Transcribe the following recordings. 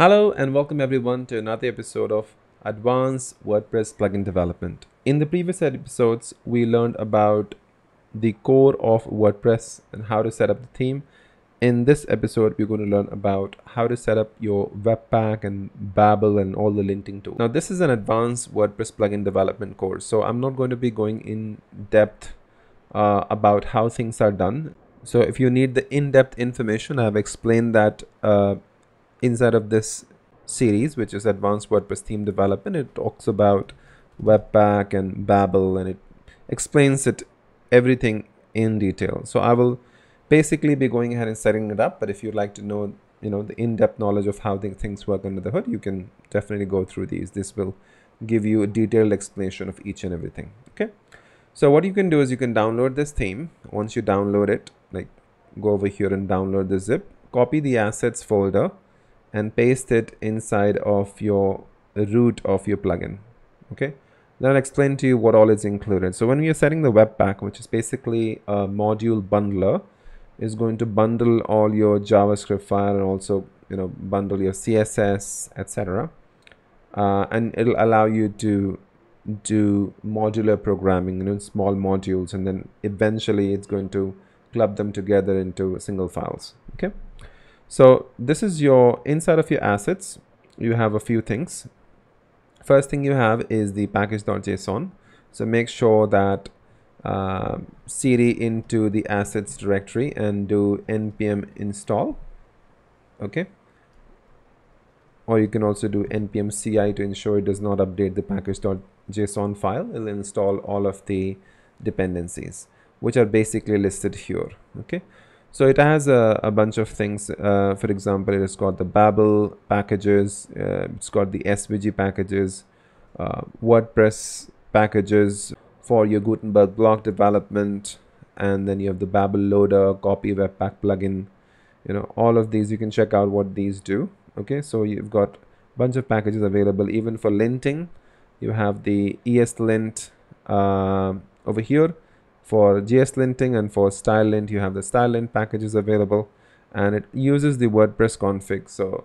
Hello and welcome everyone to another episode of Advanced WordPress Plugin Development. In the previous episodes, we learned about the core of WordPress and how to set up the theme. In this episode, we're going to learn about how to set up your Webpack and Babel and all the linting tools. Now, this is an advanced WordPress plugin development course, so I'm not going to be going in depth uh, about how things are done. So if you need the in-depth information, I've explained that uh, inside of this series, which is Advanced WordPress Theme Development, it talks about Webpack and Babel and it explains it everything in detail. So I will basically be going ahead and setting it up. But if you'd like to know, you know, the in-depth knowledge of how the things work under the hood, you can definitely go through these. This will give you a detailed explanation of each and everything. Okay. So what you can do is you can download this theme. Once you download it, like go over here and download the zip, copy the assets folder and paste it inside of your root of your plugin okay? Then I'll explain to you what all is included. So when we are setting the webpack which is basically a module bundler is going to bundle all your javascript file and also you know bundle your css etc uh, and it'll allow you to do modular programming you know small modules and then eventually it's going to club them together into single files okay so this is your inside of your assets. You have a few things. First thing you have is the package.json. So make sure that uh, cd into the assets directory and do npm install. Okay. Or you can also do npm ci to ensure it does not update the package.json file. It'll install all of the dependencies, which are basically listed here. Okay. So it has a, a bunch of things. Uh, for example, it has got the Babel packages. Uh, it's got the SVG packages, uh, WordPress packages for your Gutenberg block development, and then you have the Babel loader, copy Webpack plugin. You know, all of these you can check out what these do. Okay, so you've got a bunch of packages available even for linting. You have the ESLint uh, over here for JS linting and for style lint, you have the style lint packages available and it uses the WordPress config. So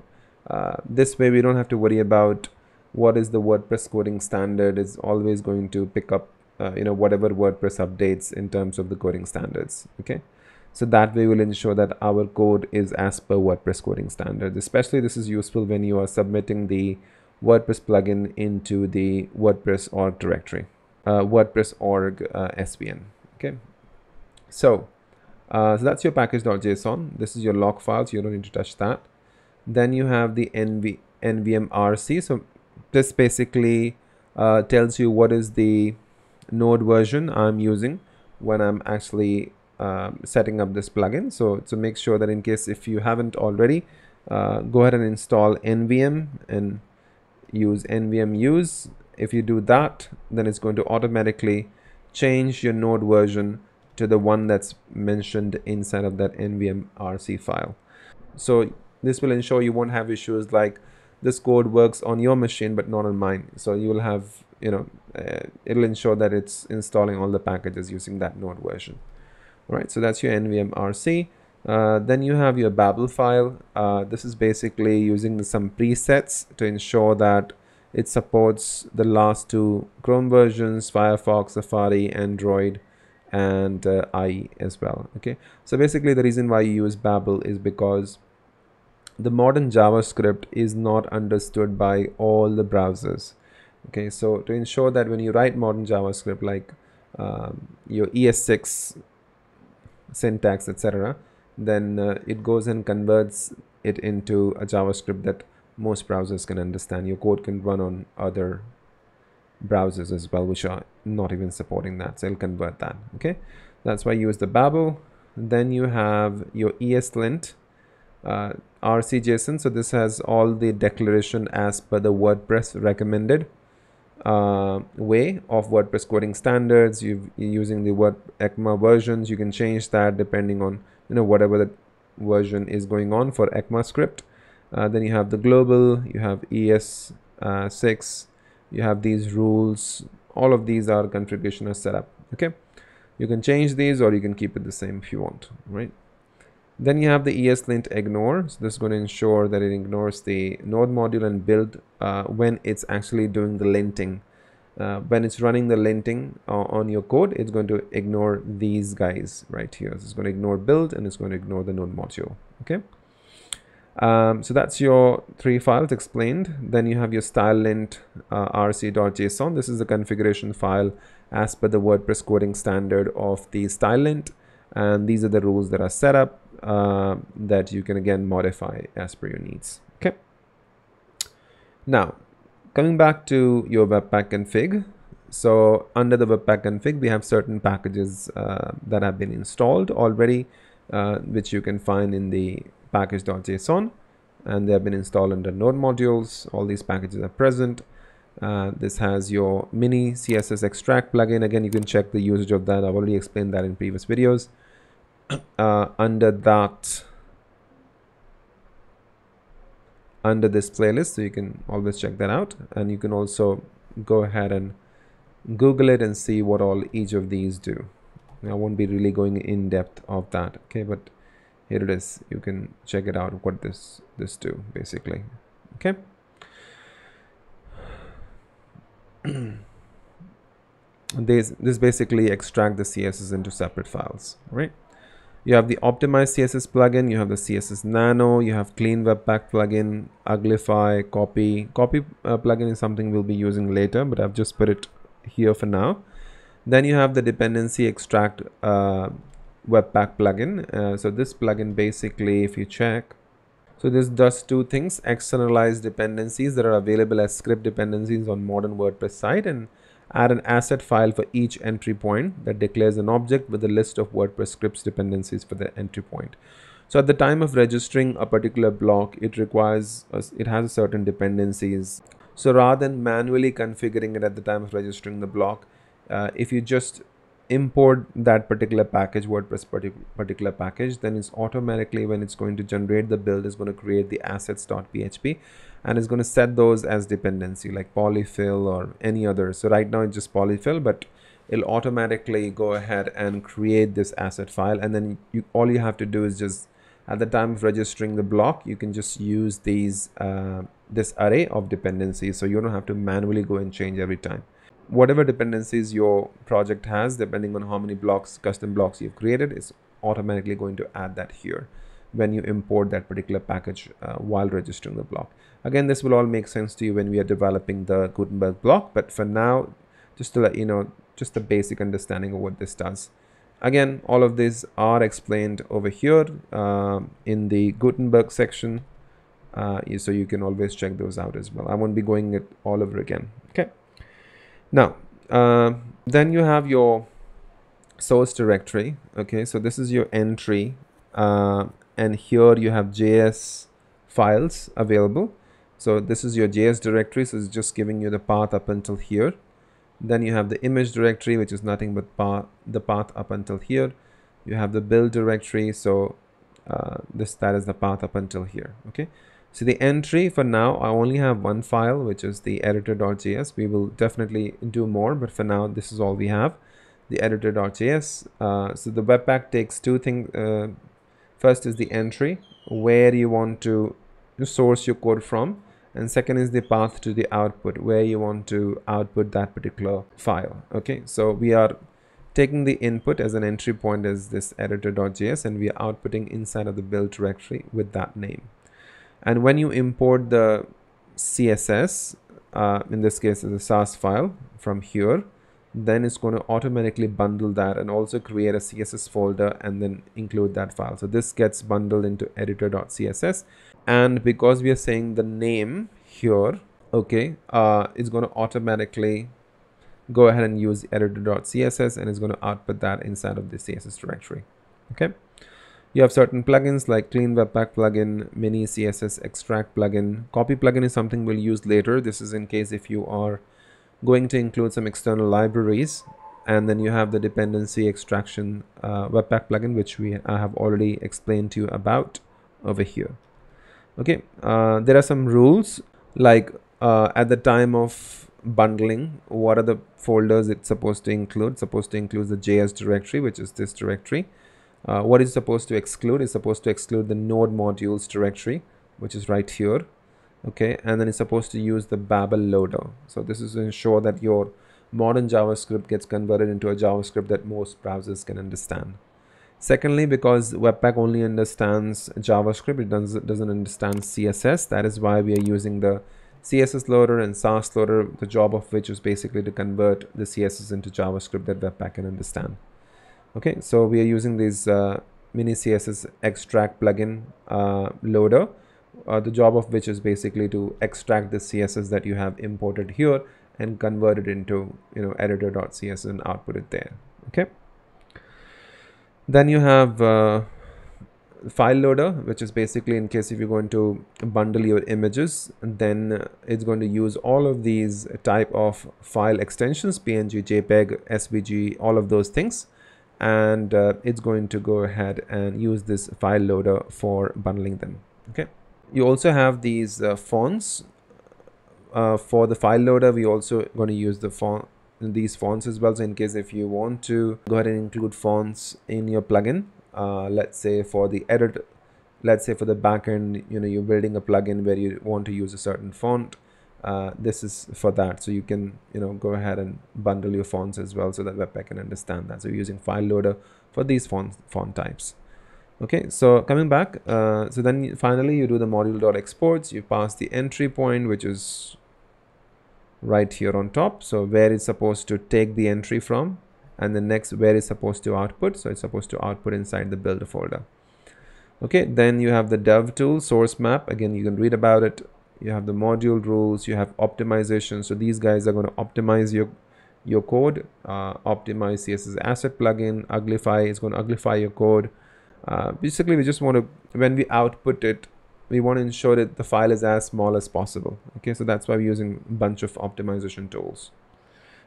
uh, this way we don't have to worry about what is the WordPress coding standard. It's always going to pick up, uh, you know, whatever WordPress updates in terms of the coding standards. Okay. So that way we will ensure that our code is as per WordPress coding standards. Especially this is useful when you are submitting the WordPress plugin into the WordPress org directory, uh, WordPress org uh, SVN okay. So uh, so that's your package.json this is your log files. You don't need to touch that. Then you have the nv nvm-rc so this basically uh, tells you what is the node version i'm using when i'm actually um, setting up this plugin. So so make sure that in case if you haven't already uh, go ahead and install nvm and use nvm use. If you do that then it's going to automatically change your node version to the one that's mentioned inside of that nvm rc file. So this will ensure you won't have issues like this code works on your machine but not on mine. So you will have you know uh, it'll ensure that it's installing all the packages using that node version. All right so that's your nvm rc uh, then you have your babel file. Uh, this is basically using some presets to ensure that it supports the last two Chrome versions, Firefox, Safari, Android, and uh, IE as well. Okay, so basically the reason why you use Babel is because the modern JavaScript is not understood by all the browsers. Okay, so to ensure that when you write modern JavaScript like um, your ES6 syntax, etc., then uh, it goes and converts it into a JavaScript that most browsers can understand. Your code can run on other browsers as well, which are not even supporting that. So it'll convert that. Okay, that's why you use the Babel. Then you have your ESLint uh, RCJSON. So this has all the declaration as per the WordPress recommended uh, way of WordPress coding standards. you are using the Word ECMA versions. You can change that depending on you know whatever the version is going on for ECMAScript. Uh, then you have the global you have es uh, 6 you have these rules all of these are configuration or setup okay you can change these or you can keep it the same if you want right Then you have the ESLint ignore. So this is going to ensure that it ignores the node module and build uh, when it's actually doing the linting. Uh, when it's running the linting uh, on your code, it's going to ignore these guys right here. So it's going to ignore build and it's going to ignore the node module. Okay. Um, so that's your three files explained. Then you have your stylelint uh, rc.json. This is the configuration file as per the WordPress coding standard of the stylelint. And these are the rules that are set up uh, that you can again modify as per your needs. Okay. Now, coming back to your webpack config. So under the webpack config, we have certain packages uh, that have been installed already, uh, which you can find in the package.json and they have been installed under node modules. All these packages are present. Uh, this has your mini CSS extract plugin. Again, you can check the usage of that. I've already explained that in previous videos. Uh, under that, under this playlist, so you can always check that out. And you can also go ahead and Google it and see what all each of these do. I won't be really going in depth of that. Okay, but here it is. You can check it out what this this do basically. Okay? This this basically extract the css into separate files right? You have the optimized css plugin you have the css nano you have clean webpack plugin uglify copy. Copy uh, plugin is something we'll be using later but i've just put it here for now. Then you have the dependency extract uh, webpack plugin. Uh, so this plugin basically if you check so this does two things externalize dependencies that are available as script dependencies on modern wordpress site and add an asset file for each entry point that declares an object with a list of wordpress scripts dependencies for the entry point. So at the time of registering a particular block it requires a, it has certain dependencies. So rather than manually configuring it at the time of registering the block uh, if you just import that particular package wordpress particular package then it's automatically when it's going to generate the build is going to create the assets.php and it's going to set those as dependency like polyfill or any other. So right now it's just polyfill but it'll automatically go ahead and create this asset file. And then you all you have to do is just at the time of registering the block you can just use these uh, this array of dependencies. So you don't have to manually go and change every time whatever dependencies your project has depending on how many blocks custom blocks you've created is automatically going to add that here when you import that particular package uh, while registering the block. Again this will all make sense to you when we are developing the gutenberg block but for now just to let you know just the basic understanding of what this does. Again all of these are explained over here uh, in the gutenberg section uh, so you can always check those out as well. I won't be going it all over again okay now uh, then you have your source directory okay? So this is your entry uh, and here you have js files available. So this is your js directory so it's just giving you the path up until here. Then you have the image directory which is nothing but path, the path up until here. You have the build directory so uh, this that is the path up until here okay so the entry for now, I only have one file, which is the editor.js. We will definitely do more, but for now, this is all we have, the editor.js. Uh, so the Webpack takes two things. Uh, first is the entry, where you want to source your code from. And second is the path to the output, where you want to output that particular file. Okay, so we are taking the input as an entry point as this editor.js and we are outputting inside of the build directory with that name and when you import the css uh, in this case is a Sass file from here then it's going to automatically bundle that and also create a css folder and then include that file. So this gets bundled into editor.css and because we are saying the name here okay uh, it's going to automatically go ahead and use editor.css and it's going to output that inside of the css directory okay you have certain plugins like clean webpack plugin mini css extract plugin. Copy plugin is something we'll use later. This is in case if you are going to include some external libraries. And then you have the dependency extraction uh, webpack plugin which we I have already explained to you about over here. Okay uh, there are some rules like uh, at the time of bundling what are the folders it's supposed to include? Supposed to include the js directory which is this directory uh, what is supposed to exclude is supposed to exclude the node modules directory which is right here okay? And then it's supposed to use the babel loader. So this is to ensure that your modern javascript gets converted into a javascript that most browsers can understand. Secondly because webpack only understands javascript it doesn't doesn't understand css that is why we are using the css loader and sass loader the job of which is basically to convert the css into javascript that webpack can understand okay so we are using this uh, mini css extract plugin uh, loader uh, the job of which is basically to extract the css that you have imported here and convert it into you know editor.css and output it there. Okay. Then you have uh, file loader which is basically in case if you're going to bundle your images then it's going to use all of these type of file extensions png jpeg svg all of those things and uh, it's going to go ahead and use this file loader for bundling them okay? You also have these uh, fonts uh, for the file loader. We also going to use the font these fonts as well. So in case if you want to go ahead and include fonts in your plugin uh, let's say for the edit let's say for the backend you know you're building a plugin where you want to use a certain font uh, this is for that. So you can you know go ahead and bundle your fonts as well so that webpack can understand that. So you're using file loader for these font font types. Okay so coming back uh, so then finally you do the module dot exports you pass the entry point which is right here on top. So where it's supposed to take the entry from and the next where it's supposed to output. So it's supposed to output inside the build folder. Okay then you have the dev tool source map. Again you can read about it you have the module rules you have optimization. So these guys are going to optimize your your code. Uh, optimize css asset plugin uglify is going to uglify your code. Uh, basically we just want to when we output it we want to ensure that the file is as small as possible. Okay so that's why we're using a bunch of optimization tools.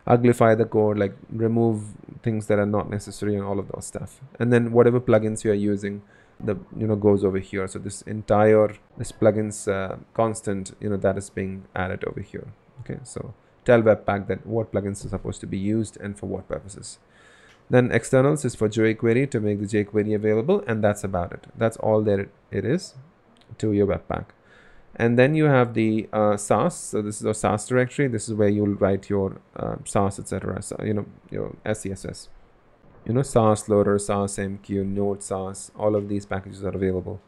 Uglify the code like remove things that are not necessary and all of those stuff. And then whatever plugins you are using the you know goes over here. So this entire this plugins uh, constant you know that is being added over here. Okay so tell webpack that what plugins are supposed to be used and for what purposes. Then externals is for jQuery to make the jQuery available and that's about it. That's all there it is to your webpack and then you have the uh, Sass so this is a Sass directory. This is where you'll write your uh, Sass etc so, you know your SCSS you know Sass loader Sass mq node Sass all of these packages are available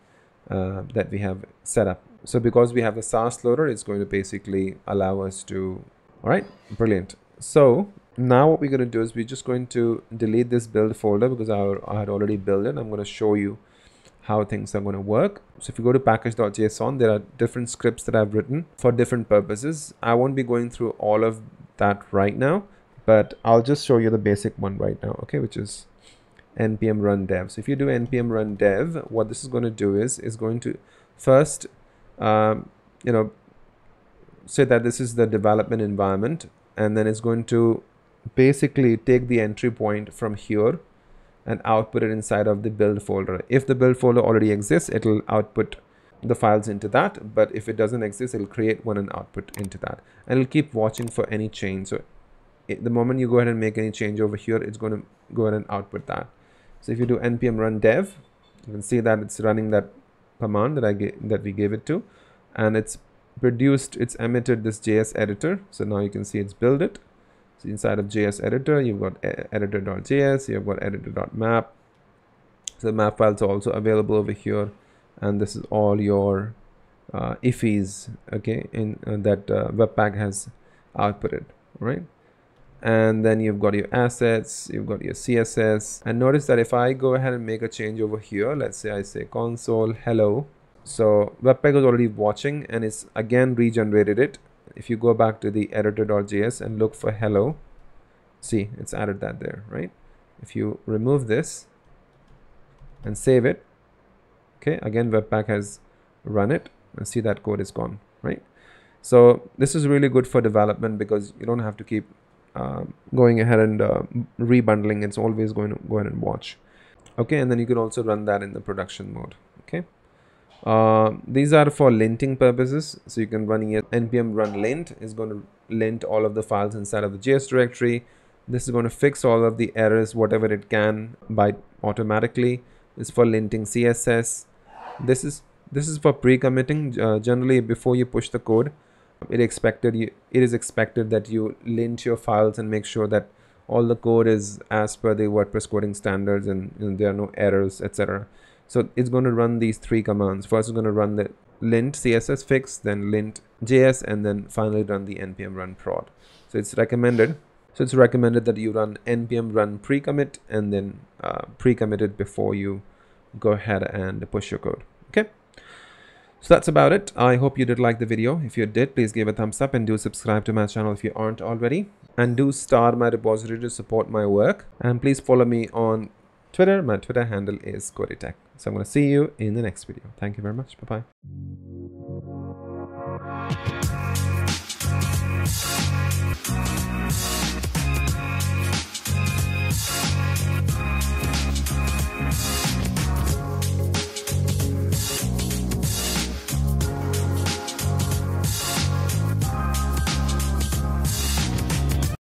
uh, that we have set up so because we have the Sass loader it's going to basically allow us to all right brilliant so now what we're going to do is we're just going to delete this build folder because I, I had already built it I'm going to show you how things are going to work. So if you go to package.json, there are different scripts that I've written for different purposes. I won't be going through all of that right now, but I'll just show you the basic one right now, okay, which is npm run dev. So if you do npm run dev, what this is going to do is, is going to first, um, you know, say that this is the development environment, and then it's going to basically take the entry point from here and output it inside of the build folder. If the build folder already exists, it'll output the files into that. But if it doesn't exist, it'll create one and output into that. And it'll keep watching for any change. So the moment you go ahead and make any change over here, it's going to go ahead and output that. So if you do npm run dev, you can see that it's running that command that I get that we gave it to, and it's produced, it's emitted this JS editor. So now you can see it's build it so inside of JS editor, you've got editor.js, you've got editor.map. So the map files are also available over here. And this is all your uh, okay, in uh, that uh, Webpack has outputted, right? And then you've got your assets, you've got your CSS. And notice that if I go ahead and make a change over here, let's say I say console hello. So Webpack is already watching and it's again regenerated it if you go back to the editor.js and look for hello see it's added that there right if you remove this and save it okay again webpack has run it and see that code is gone right so this is really good for development because you don't have to keep uh, going ahead and uh, rebundling it's always going to go ahead and watch okay and then you can also run that in the production mode okay uh, these are for linting purposes. So you can run npm run lint is going to lint all of the files inside of the JS directory. This is going to fix all of the errors, whatever it can by automatically. is for linting css this is this is for pre-committing uh, generally before you push the code it expected you it is expected that you lint your files and make sure that all the code is as per the wordpress coding standards and, and there are no errors etc so it's going to run these three commands. First it's going to run the lint css fix then lint js and then finally run the npm run prod. So it's recommended. So it's recommended that you run npm run pre-commit and then uh, pre-commit it before you go ahead and push your code. Okay so that's about it. I hope you did like the video. If you did, please give a thumbs up and do subscribe to my channel if you aren't already. And do star my repository to support my work. And please follow me on Twitter. My Twitter handle is Codeytek. So I'm going to see you in the next video. Thank you very much. Bye-bye.